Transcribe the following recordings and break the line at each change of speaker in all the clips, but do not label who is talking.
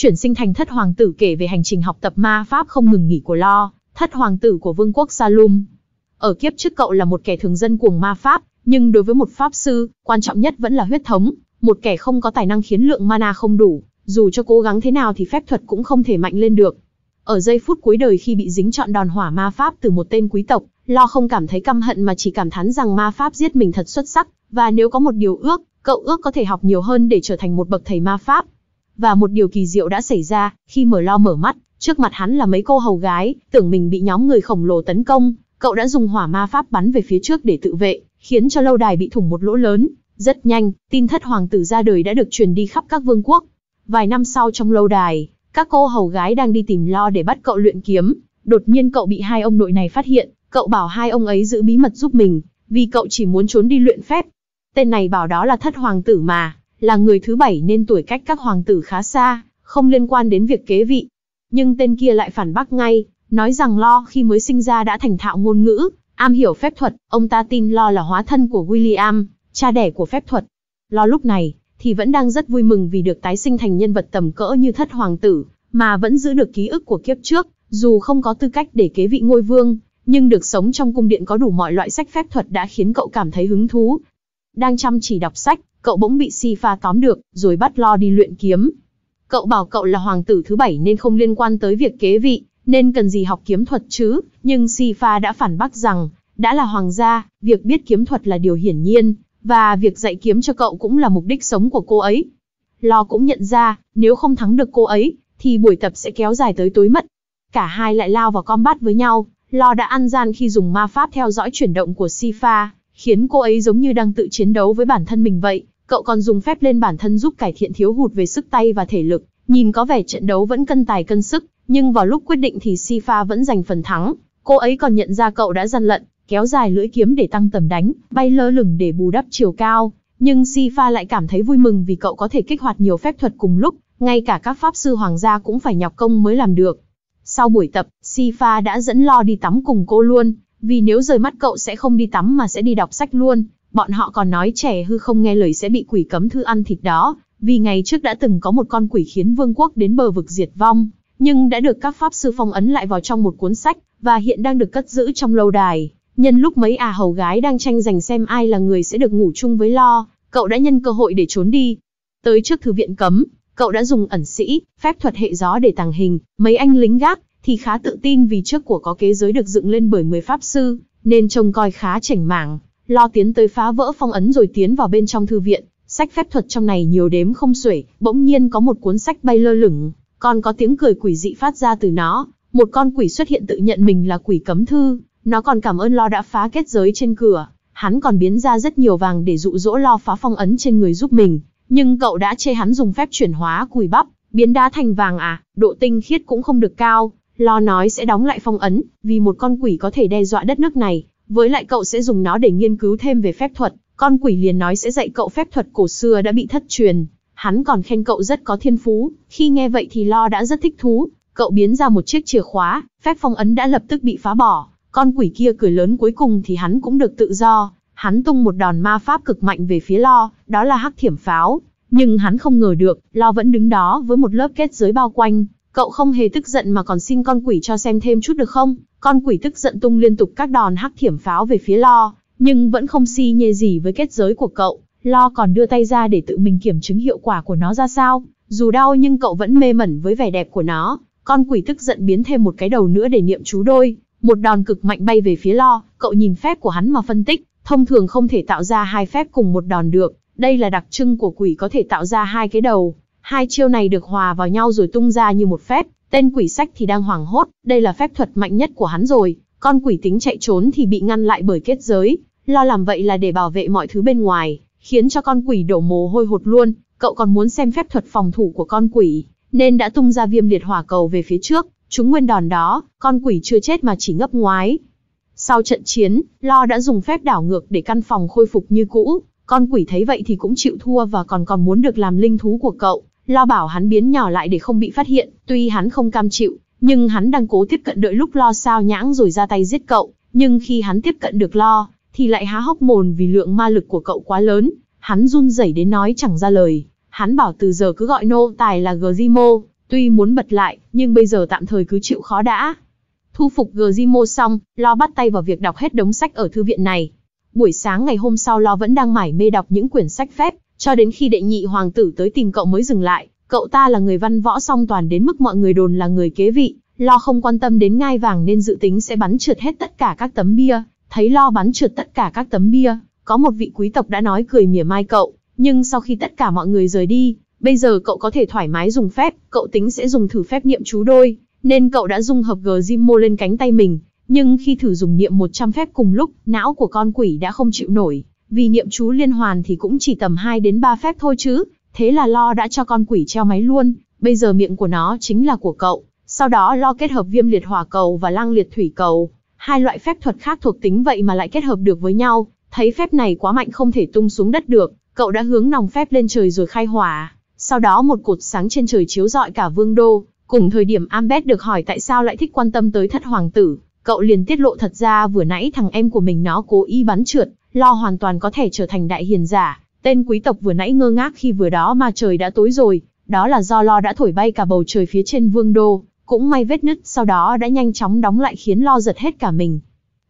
chuyển sinh thành thất hoàng tử kể về hành trình học tập ma pháp không ngừng nghỉ của Lo, thất hoàng tử của vương quốc Salum. Ở kiếp trước cậu là một kẻ thường dân cuồng ma pháp, nhưng đối với một pháp sư, quan trọng nhất vẫn là huyết thống, một kẻ không có tài năng khiến lượng mana không đủ, dù cho cố gắng thế nào thì phép thuật cũng không thể mạnh lên được. Ở giây phút cuối đời khi bị dính trọn đòn hỏa ma pháp từ một tên quý tộc, Lo không cảm thấy căm hận mà chỉ cảm thán rằng ma pháp giết mình thật xuất sắc, và nếu có một điều ước, cậu ước có thể học nhiều hơn để trở thành một bậc thầy ma pháp. Và một điều kỳ diệu đã xảy ra, khi mở lo mở mắt, trước mặt hắn là mấy cô hầu gái, tưởng mình bị nhóm người khổng lồ tấn công, cậu đã dùng hỏa ma pháp bắn về phía trước để tự vệ, khiến cho lâu đài bị thủng một lỗ lớn. Rất nhanh, tin thất hoàng tử ra đời đã được truyền đi khắp các vương quốc. Vài năm sau trong lâu đài, các cô hầu gái đang đi tìm lo để bắt cậu luyện kiếm. Đột nhiên cậu bị hai ông nội này phát hiện, cậu bảo hai ông ấy giữ bí mật giúp mình, vì cậu chỉ muốn trốn đi luyện phép. Tên này bảo đó là thất hoàng tử mà, là người thứ bảy nên tuổi cách các hoàng tử khá xa, không liên quan đến việc kế vị. Nhưng tên kia lại phản bác ngay, nói rằng Lo khi mới sinh ra đã thành thạo ngôn ngữ, am hiểu phép thuật, ông ta tin Lo là hóa thân của William, cha đẻ của phép thuật. Lo lúc này, thì vẫn đang rất vui mừng vì được tái sinh thành nhân vật tầm cỡ như thất hoàng tử, mà vẫn giữ được ký ức của kiếp trước, dù không có tư cách để kế vị ngôi vương, nhưng được sống trong cung điện có đủ mọi loại sách phép thuật đã khiến cậu cảm thấy hứng thú. Đang chăm chỉ đọc sách, cậu bỗng bị si pha tóm được, rồi bắt lo đi luyện kiếm. Cậu bảo cậu là hoàng tử thứ bảy nên không liên quan tới việc kế vị, nên cần gì học kiếm thuật chứ, nhưng si pha đã phản bác rằng, đã là hoàng gia, việc biết kiếm thuật là điều hiển nhiên, và việc dạy kiếm cho cậu cũng là mục đích sống của cô ấy. Lo cũng nhận ra, nếu không thắng được cô ấy, thì buổi tập sẽ kéo dài tới tối mất. Cả hai lại lao vào combat với nhau, Lo đã ăn gian khi dùng ma pháp theo dõi chuyển động của Sifa, khiến cô ấy giống như đang tự chiến đấu với bản thân mình vậy. Cậu còn dùng phép lên bản thân giúp cải thiện thiếu hụt về sức tay và thể lực, nhìn có vẻ trận đấu vẫn cân tài cân sức, nhưng vào lúc quyết định thì Sifa vẫn giành phần thắng. Cô ấy còn nhận ra cậu đã gian lận, kéo dài lưỡi kiếm để tăng tầm đánh, bay lơ lửng để bù đắp chiều cao. Nhưng Sifa lại cảm thấy vui mừng vì cậu có thể kích hoạt nhiều phép thuật cùng lúc, ngay cả các pháp sư hoàng gia cũng phải nhọc công mới làm được. Sau buổi tập, Sifa đã dẫn Lo đi tắm cùng cô luôn, vì nếu rời mắt cậu sẽ không đi tắm mà sẽ đi đọc sách luôn. Bọn họ còn nói trẻ hư không nghe lời sẽ bị quỷ cấm thư ăn thịt đó, vì ngày trước đã từng có một con quỷ khiến vương quốc đến bờ vực diệt vong, nhưng đã được các pháp sư phong ấn lại vào trong một cuốn sách, và hiện đang được cất giữ trong lâu đài. Nhân lúc mấy à hầu gái đang tranh giành xem ai là người sẽ được ngủ chung với Lo, cậu đã nhân cơ hội để trốn đi. Tới trước thư viện cấm, cậu đã dùng ẩn sĩ, phép thuật hệ gió để tàng hình, mấy anh lính gác, thì khá tự tin vì trước của có kế giới được dựng lên bởi 10 pháp sư, nên trông coi khá chảnh mảng, lo tiến tới phá vỡ phong ấn rồi tiến vào bên trong thư viện, sách phép thuật trong này nhiều đếm không xuể, bỗng nhiên có một cuốn sách bay lơ lửng, còn có tiếng cười quỷ dị phát ra từ nó, một con quỷ xuất hiện tự nhận mình là quỷ cấm thư, nó còn cảm ơn lo đã phá kết giới trên cửa, hắn còn biến ra rất nhiều vàng để dụ dỗ lo phá phong ấn trên người giúp mình, nhưng cậu đã chê hắn dùng phép chuyển hóa cùi bắp, biến đá thành vàng à, độ tinh khiết cũng không được cao, Lo nói sẽ đóng lại phong ấn, vì một con quỷ có thể đe dọa đất nước này, với lại cậu sẽ dùng nó để nghiên cứu thêm về phép thuật. Con quỷ liền nói sẽ dạy cậu phép thuật cổ xưa đã bị thất truyền. Hắn còn khen cậu rất có thiên phú, khi nghe vậy thì Lo đã rất thích thú. Cậu biến ra một chiếc chìa khóa, phép phong ấn đã lập tức bị phá bỏ. Con quỷ kia cười lớn cuối cùng thì hắn cũng được tự do. Hắn tung một đòn ma pháp cực mạnh về phía Lo, đó là hắc thiểm pháo. Nhưng hắn không ngờ được, Lo vẫn đứng đó với một lớp kết giới bao quanh, Cậu không hề tức giận mà còn xin con quỷ cho xem thêm chút được không? Con quỷ tức giận tung liên tục các đòn hắc thiểm pháo về phía Lo, nhưng vẫn không si nhê gì với kết giới của cậu. Lo còn đưa tay ra để tự mình kiểm chứng hiệu quả của nó ra sao. Dù đau nhưng cậu vẫn mê mẩn với vẻ đẹp của nó. Con quỷ tức giận biến thêm một cái đầu nữa để niệm chú đôi. Một đòn cực mạnh bay về phía Lo, cậu nhìn phép của hắn mà phân tích. Thông thường không thể tạo ra hai phép cùng một đòn được. Đây là đặc trưng của quỷ có thể tạo ra hai cái đầu. Hai chiêu này được hòa vào nhau rồi tung ra như một phép, tên quỷ sách thì đang hoảng hốt, đây là phép thuật mạnh nhất của hắn rồi. Con quỷ tính chạy trốn thì bị ngăn lại bởi kết giới, lo làm vậy là để bảo vệ mọi thứ bên ngoài, khiến cho con quỷ đổ mồ hôi hột luôn. Cậu còn muốn xem phép thuật phòng thủ của con quỷ, nên đã tung ra viêm liệt hỏa cầu về phía trước. Chúng nguyên đòn đó, con quỷ chưa chết mà chỉ ngấp ngoái. Sau trận chiến, Lo đã dùng phép đảo ngược để căn phòng khôi phục như cũ. Con quỷ thấy vậy thì cũng chịu thua và còn còn muốn được làm linh thú của cậu. Lo bảo hắn biến nhỏ lại để không bị phát hiện, tuy hắn không cam chịu, nhưng hắn đang cố tiếp cận đợi lúc Lo sao nhãng rồi ra tay giết cậu, nhưng khi hắn tiếp cận được Lo, thì lại há hốc mồm vì lượng ma lực của cậu quá lớn, hắn run rẩy đến nói chẳng ra lời. Hắn bảo từ giờ cứ gọi nô tài là Gzimo, Tuy muốn bật lại, nhưng bây giờ tạm thời cứ chịu khó đã. Thu phục Gzimo xong, Lo bắt tay vào việc đọc hết đống sách ở thư viện này. Buổi sáng ngày hôm sau Lo vẫn đang mải mê đọc những quyển sách phép, cho đến khi đệ nhị hoàng tử tới tìm cậu mới dừng lại. Cậu ta là người văn võ song toàn đến mức mọi người đồn là người kế vị, Lo không quan tâm đến ngai vàng nên dự tính sẽ bắn trượt hết tất cả các tấm bia. Thấy Lo bắn trượt tất cả các tấm bia, có một vị quý tộc đã nói cười mỉa mai cậu, nhưng sau khi tất cả mọi người rời đi, bây giờ cậu có thể thoải mái dùng phép, cậu tính sẽ dùng thử phép niệm chú đôi, nên cậu đã dung hợp Gzimo lên cánh tay mình. Nhưng khi thử dùng niệm 100 phép cùng lúc, não của con quỷ đã không chịu nổi, vì niệm chú liên hoàn thì cũng chỉ tầm 2 đến 3 phép thôi chứ. Thế là Lo đã cho con quỷ treo máy luôn, bây giờ miệng của nó chính là của cậu. Sau đó Lo kết hợp viêm liệt hỏa cầu và lăng liệt thủy cầu, hai loại phép thuật khác thuộc tính vậy mà lại kết hợp được với nhau, thấy phép này quá mạnh không thể tung xuống đất được, cậu đã hướng nòng phép lên trời rồi khai hỏa. Sau đó một cột sáng trên trời chiếu rọi cả vương đô, cùng thời điểm Ambed được hỏi tại sao lại thích quan tâm tới thất hoàng tử, cậu liền tiết lộ thật ra vừa nãy thằng em của mình nó cố ý bắn trượt, lo hoàn toàn có thể trở thành đại hiền giả. Tên quý tộc vừa nãy ngơ ngác khi vừa đó mà trời đã tối rồi, đó là do lo đã thổi bay cả bầu trời phía trên vương đô, cũng may vết nứt sau đó đã nhanh chóng đóng lại khiến lo giật hết cả mình.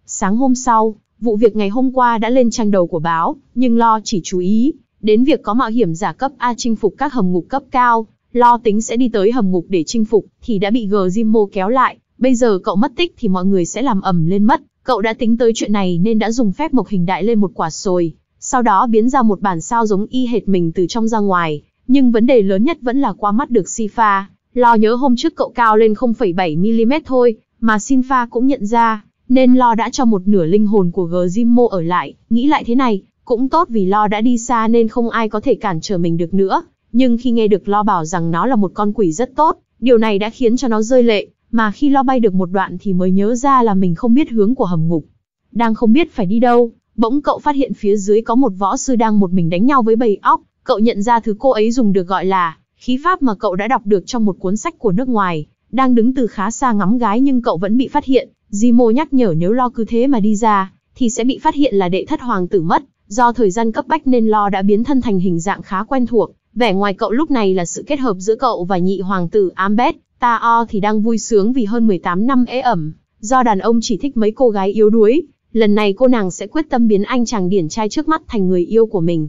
Sáng hôm sau, vụ việc ngày hôm qua đã lên trang đầu của báo, nhưng lo chỉ chú ý. Đến việc có mạo hiểm giả cấp A chinh phục các hầm ngục cấp cao, lo tính sẽ đi tới hầm ngục để chinh phục, thì đã bị Gzimo kéo lại, bây giờ cậu mất tích thì mọi người sẽ làm ẩm lên mất, cậu đã tính tới chuyện này nên đã dùng phép mộc hình đại lên một quả sồi, sau đó biến ra một bản sao giống y hệt mình từ trong ra ngoài, nhưng vấn đề lớn nhất vẫn là qua mắt được Sifa, lo nhớ hôm trước cậu cao lên 0,7mm thôi, mà Sinfa cũng nhận ra, nên lo đã cho một nửa linh hồn của Gzimo ở lại, nghĩ lại thế này, cũng tốt vì lo đã đi xa nên không ai có thể cản trở mình được nữa, nhưng khi nghe được lo bảo rằng nó là một con quỷ rất tốt, điều này đã khiến cho nó rơi lệ, mà khi lo bay được một đoạn thì mới nhớ ra là mình không biết hướng của hầm ngục. Đang không biết phải đi đâu, bỗng cậu phát hiện phía dưới có một võ sư đang một mình đánh nhau với bầy óc, cậu nhận ra thứ cô ấy dùng được gọi là khí pháp mà cậu đã đọc được trong một cuốn sách của nước ngoài, đang đứng từ khá xa ngắm gái nhưng cậu vẫn bị phát hiện, Jimo nhắc nhở nếu lo cứ thế mà đi ra, thì sẽ bị phát hiện là đệ thất hoàng tử mất, do thời gian cấp bách nên lo đã biến thân thành hình dạng khá quen thuộc, vẻ ngoài cậu lúc này là sự kết hợp giữa cậu và nhị hoàng tử Ambed, Ta O thì đang vui sướng vì hơn 18 năm ế ẩm, do đàn ông chỉ thích mấy cô gái yếu đuối, lần này cô nàng sẽ quyết tâm biến anh chàng điển trai trước mắt thành người yêu của mình.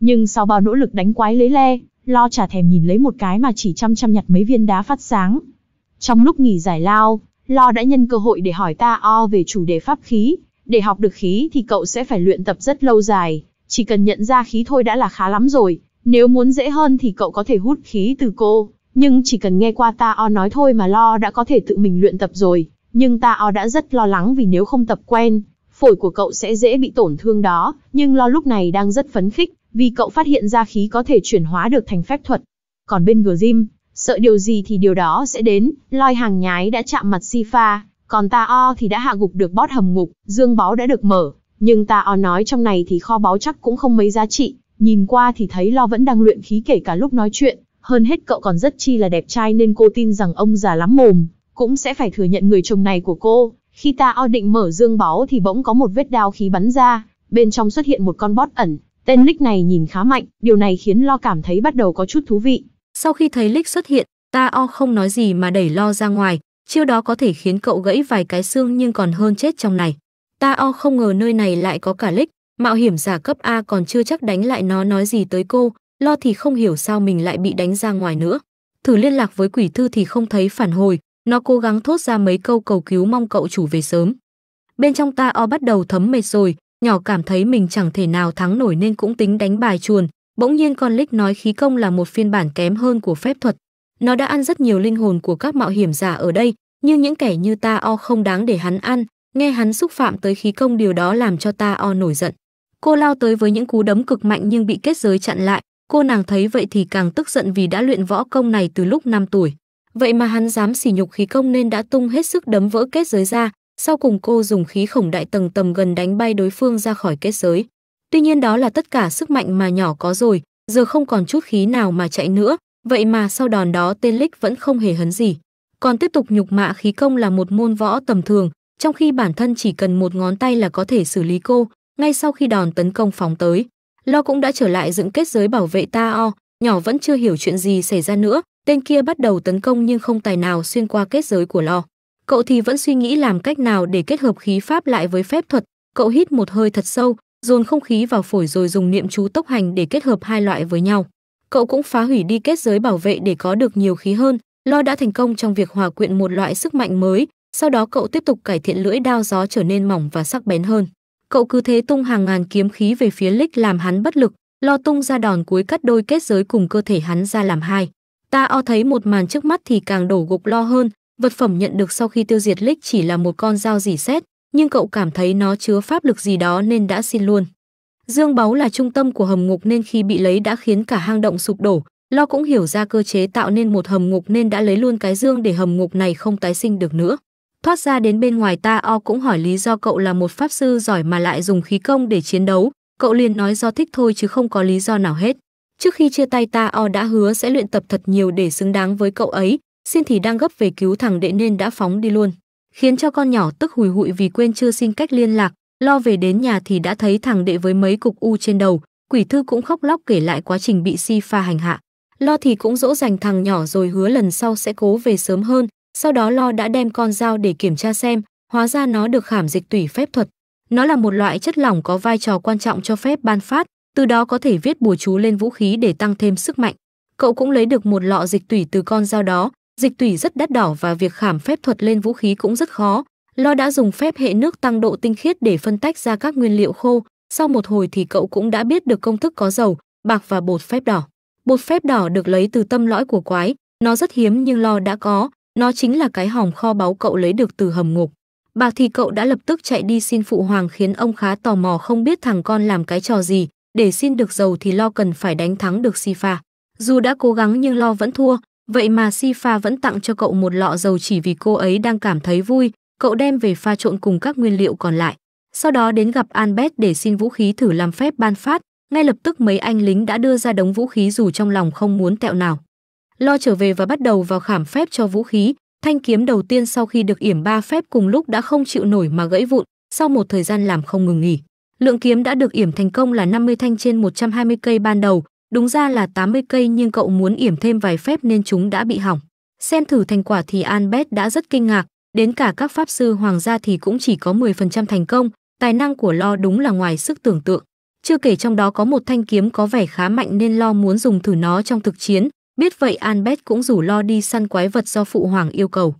Nhưng sau bao nỗ lực đánh quái lấy le, lo trả thèm nhìn lấy một cái mà chỉ chăm chăm nhặt mấy viên đá phát sáng. Trong lúc nghỉ giải lao, lo đã nhân cơ hội để hỏi ta o về chủ đề pháp khí. Để học được khí thì cậu sẽ phải luyện tập rất lâu dài, chỉ cần nhận ra khí thôi đã là khá lắm rồi. Nếu muốn dễ hơn thì cậu có thể hút khí từ cô, nhưng chỉ cần nghe qua ta o nói thôi mà lo đã có thể tự mình luyện tập rồi. Nhưng ta o đã rất lo lắng vì nếu không tập quen, phổi của cậu sẽ dễ bị tổn thương đó, nhưng lo lúc này đang rất phấn khích, vì cậu phát hiện ra khí có thể chuyển hóa được thành phép thuật. Còn bên Grim, sợ điều gì thì điều đó sẽ đến, loi hàng nhái đã chạm mặt Sifa, còn ta o thì đã hạ gục được bót hầm ngục, dương báu đã được mở, nhưng ta o nói trong này thì kho báu chắc cũng không mấy giá trị, nhìn qua thì thấy lo vẫn đang luyện khí kể cả lúc nói chuyện, hơn hết cậu còn rất chi là đẹp trai nên cô tin rằng ông già lắm mồm, cũng sẽ phải thừa nhận người chồng này của cô. Khi ta o định mở dương báu thì bỗng có một vết đao khí bắn ra, bên trong xuất hiện một con bót ẩn, Tên Lick này nhìn khá mạnh, điều này khiến Lo cảm thấy bắt đầu có chút thú vị.
Sau khi thấy Lick xuất hiện, Ta O không nói gì mà đẩy Lo ra ngoài, chiêu đó có thể khiến cậu gãy vài cái xương nhưng còn hơn chết trong này. Ta O không ngờ nơi này lại có cả Lick, mạo hiểm giả cấp A còn chưa chắc đánh lại nó nói gì tới cô, Lo thì không hiểu sao mình lại bị đánh ra ngoài nữa. Thử liên lạc với quỷ thư thì không thấy phản hồi, nó cố gắng thốt ra mấy câu cầu cứu mong cậu chủ về sớm. Bên trong ta o bắt đầu thấm mệt rồi, nhỏ cảm thấy mình chẳng thể nào thắng nổi nên cũng tính đánh bài chuồn. Bỗng nhiên con lích nói khí công là một phiên bản kém hơn của phép thuật. Nó đã ăn rất nhiều linh hồn của các mạo hiểm giả ở đây, nhưng những kẻ như ta o không đáng để hắn ăn. Nghe hắn xúc phạm tới khí công điều đó làm cho ta o nổi giận. Cô lao tới với những cú đấm cực mạnh nhưng bị kết giới chặn lại. Cô nàng thấy vậy thì càng tức giận vì đã luyện võ công này từ lúc 5 tuổi. Vậy mà hắn dám sỉ nhục khí công nên đã tung hết sức đấm vỡ kết giới ra, sau cùng cô dùng khí khổng đại tầng tầm gần đánh bay đối phương ra khỏi kết giới. Tuy nhiên đó là tất cả sức mạnh mà nhỏ có rồi, giờ không còn chút khí nào mà chạy nữa, vậy mà sau đòn đó tên Lích vẫn không hề hấn gì. Còn tiếp tục nhục mạ khí công là một môn võ tầm thường, trong khi bản thân chỉ cần một ngón tay là có thể xử lý cô, ngay sau khi đòn tấn công phóng tới. Lo cũng đã trở lại dựng kết giới bảo vệ Ta O, nhỏ vẫn chưa hiểu chuyện gì xảy ra nữa, tên kia bắt đầu tấn công nhưng không tài nào xuyên qua kết giới của Lo. Cậu thì vẫn suy nghĩ làm cách nào để kết hợp khí pháp lại với phép thuật, cậu hít một hơi thật sâu, dồn không khí vào phổi rồi dùng niệm chú tốc hành để kết hợp hai loại với nhau. Cậu cũng phá hủy đi kết giới bảo vệ để có được nhiều khí hơn, Lo đã thành công trong việc hòa quyện một loại sức mạnh mới, sau đó cậu tiếp tục cải thiện lưỡi đao gió trở nên mỏng và sắc bén hơn. Cậu cứ thế tung hàng ngàn kiếm khí về phía Lích làm hắn bất lực, Lo tung ra đòn cuối cắt đôi kết giới cùng cơ thể hắn ra làm hai. Ta o thấy một màn trước mắt thì càng đổ gục Lo hơn, vật phẩm nhận được sau khi tiêu diệt Lích chỉ là một con dao dỉ xét, nhưng cậu cảm thấy nó chứa pháp lực gì đó nên đã xin luôn. Dương báu là trung tâm của hầm ngục nên khi bị lấy đã khiến cả hang động sụp đổ, Lo cũng hiểu ra cơ chế tạo nên một hầm ngục nên đã lấy luôn cái dương để hầm ngục này không tái sinh được nữa. Thoát ra đến bên ngoài ta o cũng hỏi lý do cậu là một pháp sư giỏi mà lại dùng khí công để chiến đấu, cậu liền nói do thích thôi chứ không có lý do nào hết. Trước khi chia tay ta o đã hứa sẽ luyện tập thật nhiều để xứng đáng với cậu ấy, xin thì đang gấp về cứu thằng đệ nên đã phóng đi luôn. Khiến cho con nhỏ tức hùi hụi vì quên chưa xin cách liên lạc, lo về đến nhà thì đã thấy thằng đệ với mấy cục u trên đầu, quỷ thư cũng khóc lóc kể lại quá trình bị si pha hành hạ. Lo thì cũng dỗ dành thằng nhỏ rồi hứa lần sau sẽ cố về sớm hơn, sau đó Lo đã đem con dao để kiểm tra xem, hóa ra nó được khảm dịch tủy phép thuật. Nó là một loại chất lỏng có vai trò quan trọng cho phép ban phát, từ đó có thể viết bùa chú lên vũ khí để tăng thêm sức mạnh. Cậu cũng lấy được một lọ dịch tủy từ con dao đó, dịch tủy rất đắt đỏ và việc khảm phép thuật lên vũ khí cũng rất khó. Lo đã dùng phép hệ nước tăng độ tinh khiết để phân tách ra các nguyên liệu khô, sau một hồi thì cậu cũng đã biết được công thức có dầu, bạc và bột phép đỏ. Bột phép đỏ được lấy từ tâm lõi của quái, nó rất hiếm nhưng Lo đã có, nó chính là cái hòm kho báu cậu lấy được từ hầm ngục. Bạc thì cậu đã lập tức chạy đi xin phụ hoàng khiến ông khá tò mò không biết thằng con làm cái trò gì, để xin được dầu thì Lo cần phải đánh thắng được Sifa. Dù đã cố gắng nhưng Lo vẫn thua, vậy mà Sifa vẫn tặng cho cậu một lọ dầu chỉ vì cô ấy đang cảm thấy vui, cậu đem về pha trộn cùng các nguyên liệu còn lại. Sau đó đến gặp Albert để xin vũ khí thử làm phép ban phát, ngay lập tức mấy anh lính đã đưa ra đống vũ khí dù trong lòng không muốn tẹo nào. Lo trở về và bắt đầu vào khảm phép cho vũ khí, thanh kiếm đầu tiên sau khi được yểm ba phép cùng lúc đã không chịu nổi mà gãy vụn, sau một thời gian làm không ngừng nghỉ. Lượng kiếm đã được yểm thành công là 50 thanh trên 120 cây ban đầu, đúng ra là 80 cây nhưng cậu muốn yểm thêm vài phép nên chúng đã bị hỏng. Xem thử thành quả thì Albert đã rất kinh ngạc, đến cả các pháp sư hoàng gia thì cũng chỉ có 10% thành công, tài năng của Lo đúng là ngoài sức tưởng tượng. Chưa kể trong đó có một thanh kiếm có vẻ khá mạnh nên Lo muốn dùng thử nó trong thực chiến, biết vậy Albert cũng rủ Lo đi săn quái vật do phụ hoàng yêu cầu.